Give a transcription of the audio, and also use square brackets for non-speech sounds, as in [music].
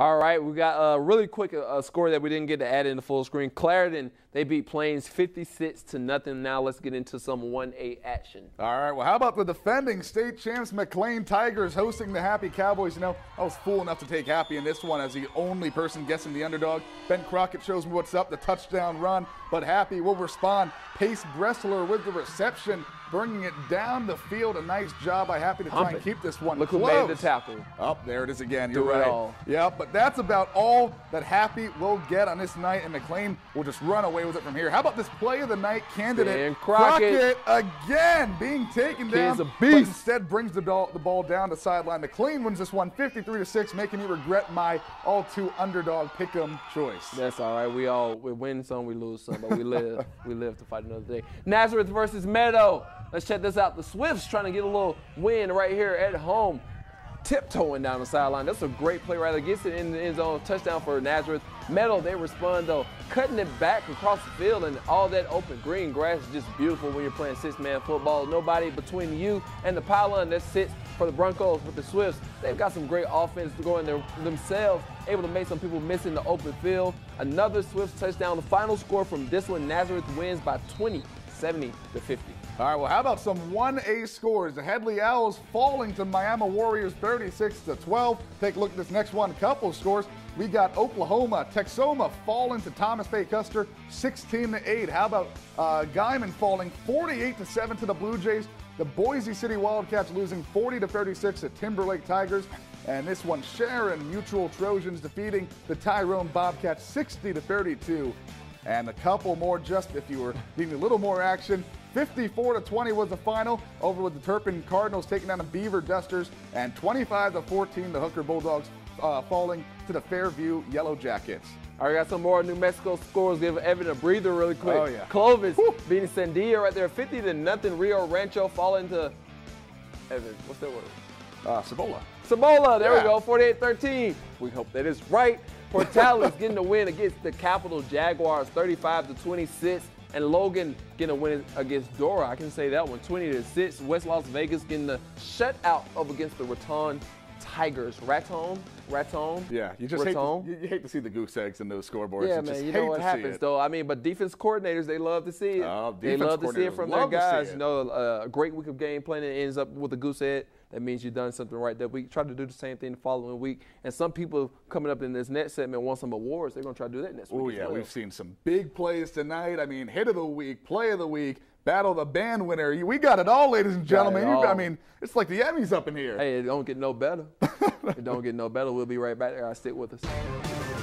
All right, we got a really quick uh, score that we didn't get to add in the full screen. Clarendon, they beat Plains 56 to nothing. Now let's get into some 1A action. All right, well, how about the defending state champs McLean Tigers hosting the Happy Cowboys? You know, I was fool enough to take Happy in this one as the only person guessing the underdog. Ben Crockett shows me what's up, the touchdown run, but Happy will respond. Pace Bressler with the reception bringing it down the field. A nice job by Happy to try and keep this one Look close. who made the tackle. Up oh, there it is again. You're right. all. Yeah, but that's about all that Happy will get on this night, and McLean will just run away with it from here. How about this play of the night candidate? Dan Crockett. Crockett again being taken Kid's down, a but instead brings the ball, the ball down the sideline. McLean wins this one 53 to 6, making me regret my all too underdog pick'em choice. That's all right. We all we win some, we lose some, but we live. [laughs] we live to fight another day. Nazareth versus Meadow. Let's check this out. The Swifts trying to get a little win right here at home. Tiptoeing down the sideline. That's a great play right there. Gets it in the end zone. Touchdown for Nazareth. Meadow, they respond though, cutting it back across the field and all that open green grass is just beautiful when you're playing six-man football. Nobody between you and the pylon that sits for the Broncos with the Swifts. They've got some great offense going there themselves, able to make some people miss in the open field. Another Swifts touchdown. The final score from this one, Nazareth wins by 20, 70 to 50. All right, well, how about some 1A scores? The Hedley Owls falling to Miami Warriors 36 to 12. Take a look at this next one. Couple scores. We got Oklahoma, Texhoma falling to Thomas Fay Custer 16 to 8. How about uh, Guymon falling 48 to 7 to the Blue Jays? The Boise City Wildcats losing 40 to 36 to Timberlake Tigers. And this one, Sharon Mutual Trojans defeating the Tyrone Bobcats 60 to 32 and a couple more just if you were needing a little more action. 54 to 20 was the final over with the Turpin Cardinals taking down the Beaver Dusters and 25 to 14 the Hooker Bulldogs uh, falling to the Fairview Yellow Jackets. All right, got some more New Mexico scores. Give Evan a breather really quick. Oh, yeah. Clovis Woo. beating Sandia right there, 50 to nothing. Rio Rancho falling to Evan. What's that word? Uh, Cibola. Cibola. There Yeah. we go. 48-13. We hope that is right. Portales getting the win against the Capital Jaguars, 35 to 26. And Logan getting a win against Dora. I can say that one, 20 to 6. West Las Vegas getting the shutout up against the Raton Tigers. Raton? Raton? Yeah, you just hate to, you, you hate to see the goose eggs in those scoreboards. Yeah, you just man, you hate know what happens though. I mean, but defense coordinators they love to see it. Oh, they love to see it from their to guys. You know, uh, a great week of game planning ends up with a goose egg. That means you've done something right that week. Try to do the same thing the following week. And some people coming up in this next segment want some awards. They're gonna try to do that next Oh week. as yeah, well. we've seen some big plays tonight. I mean, hit of the week, play of the week, battle of the band winner. We got it all, ladies and gentlemen. You- I mean, it's like the Emmys up in here. Hey, it don't get no better. it don't get no better. We'll be right back there. I stick with us.